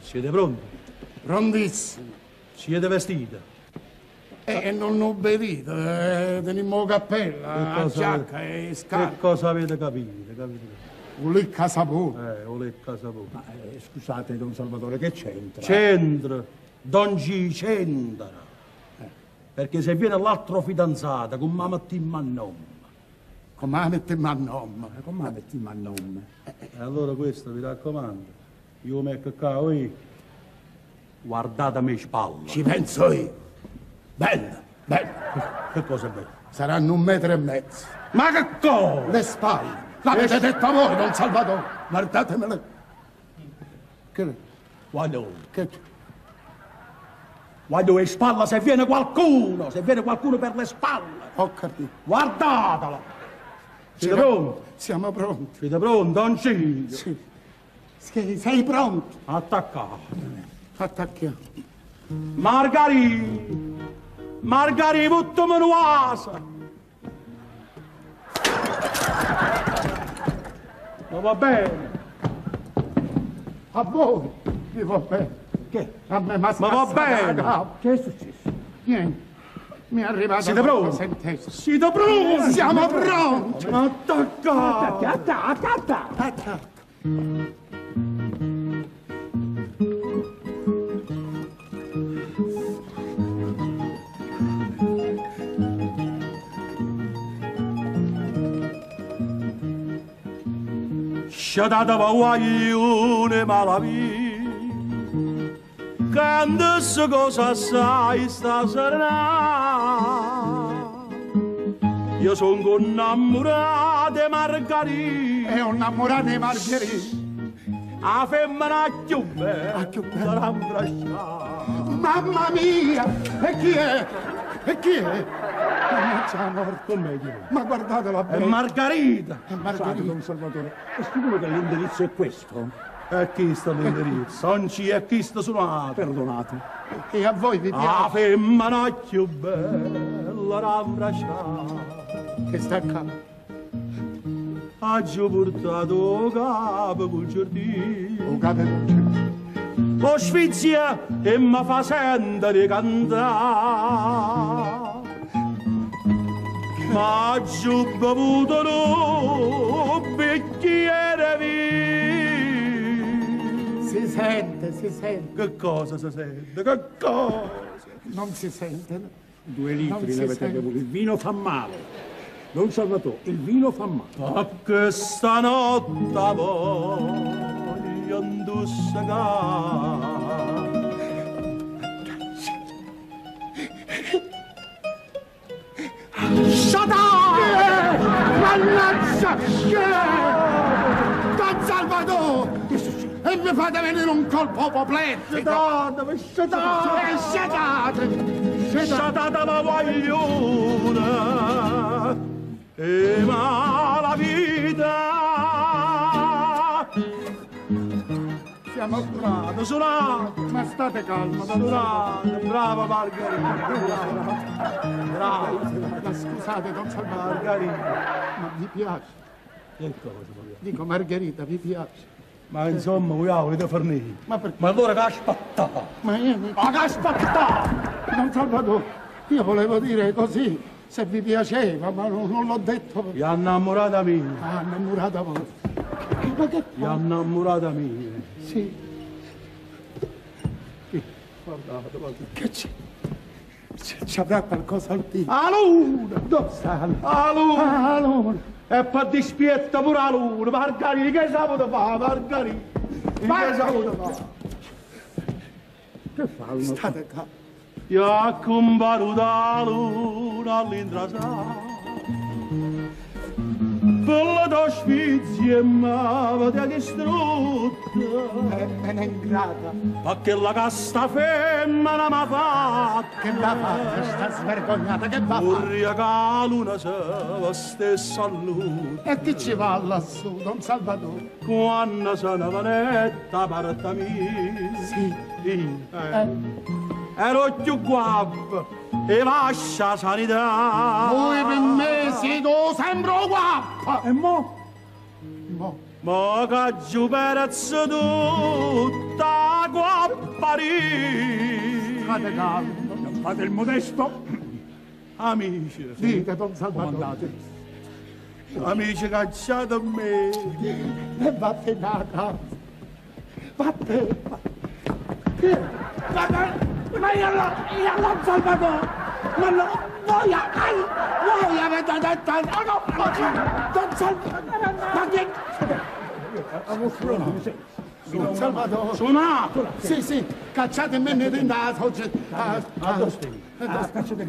Siete pronti? Prontissimo. Siete vestiti? E non obbedite, eh, teniamo cappella, la giacca e Che scarpe. cosa avete capito? capito? Ulicca sapone. Eh, Olecca Sapone. Ma, eh, scusate, don Salvatore, che c'entra? C'entra, Don G c'entra. Perché se viene l'altro fidanzato con mamma Tim a nome, Come la mettiamo a nome? Ma come la mettiamo a nome? e allora questo vi raccomando, io metto qua, oi, guardatemi le spalle. Ci penso io. Bella, bella. Che cosa è bello? Saranno un metro e mezzo. Ma che cosa? Le spalle. L'avete detto voi, Don Salvatore. Guardatemele. Che, Guardo, che, guardo le spalle se viene qualcuno, se viene qualcuno per le spalle. ho capito. Guardatela. Siete Siamo- pronti? Siamo pronti. Siete pronti, Don G? Sì. Sei pronto? Attaccato. Attacchiamo. Margari, Margari, tutto menuasa. Ma va bene. A voi. Vi va bene. Che? A me Ma va bene. Che è successo? Niente. Mi è arrivata Siete pronti? Siete pronti? Siamo pronti. Attaccato. Attacca, attacca! Attacca. Sciatata guaglione malavi Quando se cosa sai sta serena Io sono innamorato di Margherita È un innamorato di Margherita. A femmina più bella. sarà abbracciata Mamma mia! E chi è? E chi è? Mannaggia la morte. Come dire? Ma guardatela È bene. Margherita È Scusate, Margherita. don Salvatore, è sicuro che l'indirizzo è questo? E chi sta l'indirizzo? Non ci è chi sta suonato Perdonate. E a voi vi piace femmina più bella abbracciata che sta accanto? Oggi ho portato capo col giardino O capo non c'è. Lo sfizia e mi fa sentire cantare Ma ho bevuto un bicchiere vino Si sente, si sente. Che cosa si sente? Che cosa? Non si sente. Due litri ne avete bevuto. Il vino fa male. Don Salvatore, il vino fa male. Ma che stanotte voglio indossare Shut up! Mannaggia! Don Salvatore! E mi fate venire un colpo apoplettico! Scetate, scetate! E scetate! Scetate! Sciatata ma guagliona e Pronti! suonato, suonato, Ma state calmo, suonato, brava Margherita, brava, Ma scusate, Don Salvatore, Margherita. ma vi piace? Che cosa? Dico, Margherita, vi piace? Ma insomma, vogliamo di fornire. Ma perché? Ma allora che aspettava? Ma io... Ma che aspettava? Don Salvatore, io volevo dire così, se vi piaceva, ma non, non l'ho detto. Gli innamorata mia, Ah, innamorata voi. Ma che gli innamorata mia. Sì. Guardate, guardate. Che c'è? Ci avrà qualcosa al tiro? La luna, Dove sta? la luna. E per dispietta pure la luna, Margherita, che saputo fare, Margherita? Che saputo fare? Che fa uno? State calmi. Io ho combattuto la luna all'intrasà. Per la tua mi avete distrutto. È bene ingrata. Perché la casta femmina mi ha fatto. Che va fatta, sta svergognata, che va fatta? Vorrei che la luna se stessa a lui. E chi ci va lassù, Don Salvatore? Quando se ne vanetta parte mia. Sì. Io, eh, Eh, Ero più guapo e lascia sanità. voi per me siete sempre guappa. E mo? Ma che giù perezza tutta qua fate calmo. Non fate il modesto. Amici, Dite, Don Salvatore. Amici cacciate a me. E vattene a casa. Vattene. Ma, ma, io non, io non Salvatore! Ma no, voi, ai, voi avete detto... No, no, Don Salvatore! Ma che... Don Salvatore. Suonato! Sì, sì, cacciatemi dentro la società. Cacciatemi.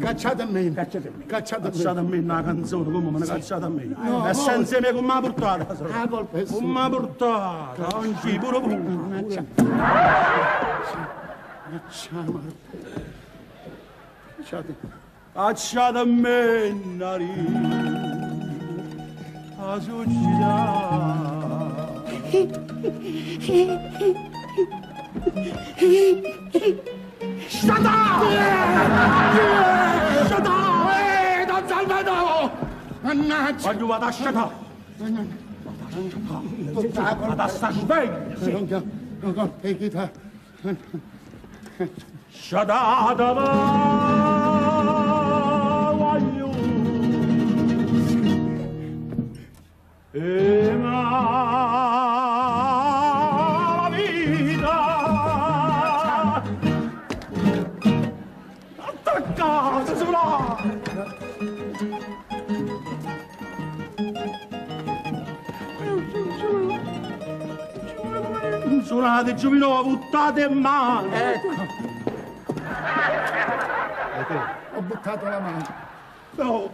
Cacciatemi. Cacciatemi. Cacciate a me una canzone, come me ne cacciate a me? No, e voi- senza me come mi ha portata? Ah, colpa è Come sua. mi ha portata? Oggi pure pure. Cacciamo. Cacciate. Cacciate a me, nari. La società. Eh, Don Salvatore! Mannaggia! Voglio vado a sciatare. Vado a sta sveglia. Non ca- non ca- e chi fa? Sciatata va, voglio. E ma la Suonate Giovino, buttate in mano! Ecco. Ho buttato la mano. No,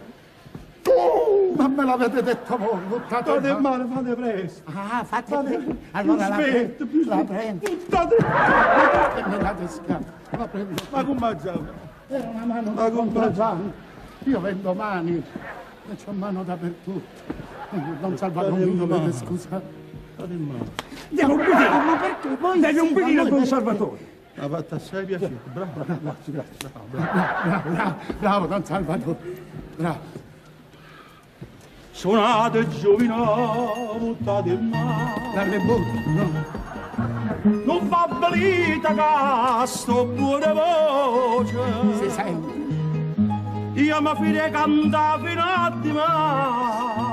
Ma me l'avete detto voi, buttate fate la in mano. mano, fate presto! Ah, fate Fate, Allora la, più smetto, più la prendo. Buttate! E me la schiaffo. La prendo. Ma come mangiamo? Era una mano Ma da contrabbando. Io vendo mani e c'ho mano dappertutto. Don Salvatore, Fate mi scusare. Fate in Diamo un budino! Ma perché voi Devi un sì, budino a ma Don voi Salvatore! Mi ha fatto assai piacere, bravo. Grazie, grazie. Bravo, bravo, bravo, Don Salvatore. Bravo. Suonate Giovino, buttate in mano. La rebutto, no? Non fa belita che sto buona voce. Si sente. Io mi fide canta fino a domani.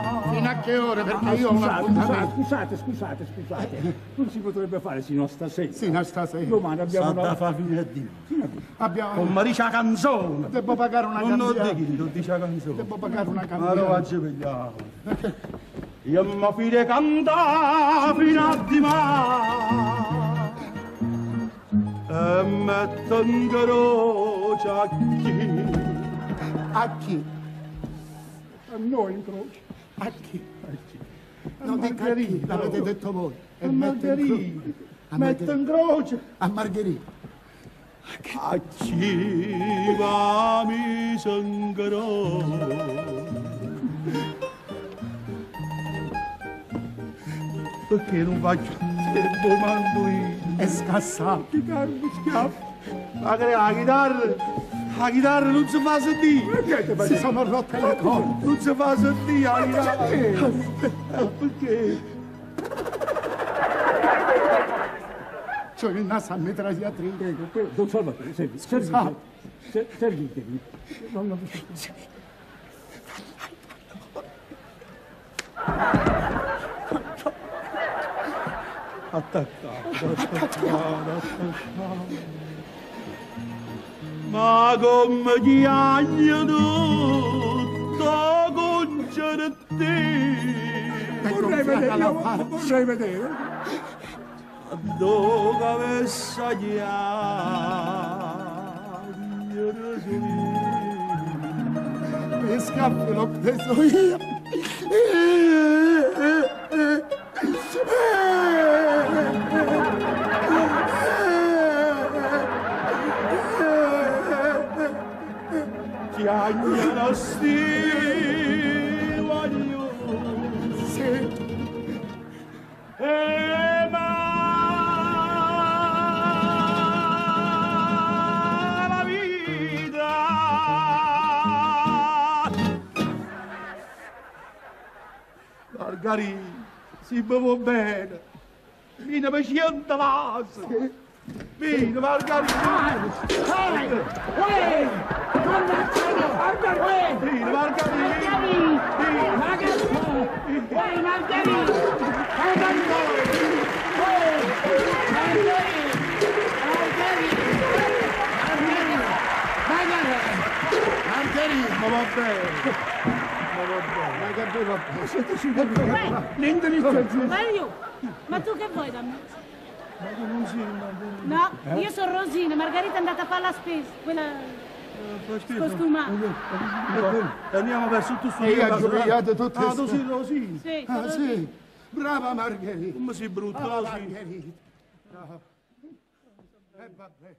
A che ore? Perché io ho un Scusate, appuntamento. scusate, scusate, scusate. Non si potrebbe fare sino a stasera. Sì, no, stasera. Domani abbiamo Santa una... fa fine a Dio. Abbiamo... Con Maricia canzone. Devo pagare una Non ho canzone. di chi, non dice canzone. Devo pagare una Ma lo canzone. faccio pigliare. Io mi fide canta fino a domani. E metto in croce a chi. A chi? A noi in croce. A chi? Non dica a chi, l'avete detto voi. E A Margherita. a Metto in croce. A Margherita. A chi va mi sangrò. Perché non faccio tempo mando io? È scassato. Che caro schiaffo. Ma che la chitarra, la chitarra non si fa sentire. Si sono rotte le corde. Non si fa sentire la chitarra. Eh, Perché? C'ho il naso a mitragliatrice. Don Salvatore, servi, servitevi. Se- Servitevi. Non lo attaccato, attaccato, attaccato. Ma come gli anni tutto concia di te, Vorrei vedere, io vorrei vedere. dove avesse gli anni di Le schiaffi l'ho preso io. Margari, si bevo bene, mi ne facendo vaso, Vino, Margarita! Ehi! Ehi! Ma va bene! Ma va bene! Ma che voi va bene? Sieteci per L'intelligenza! Mario, ma tu che vuoi da me? Ma tu non ma tu- No, io sono Rosina, Margherita è andata a fare la spesa, quella E Andiamo verso tutto sto E io giocato tutto Ah, tu sei Rosina! Sì, Ah, sì. Brava Margherita. Come sei brutta, Brava! Margherita. Brava. Eh, vabbè.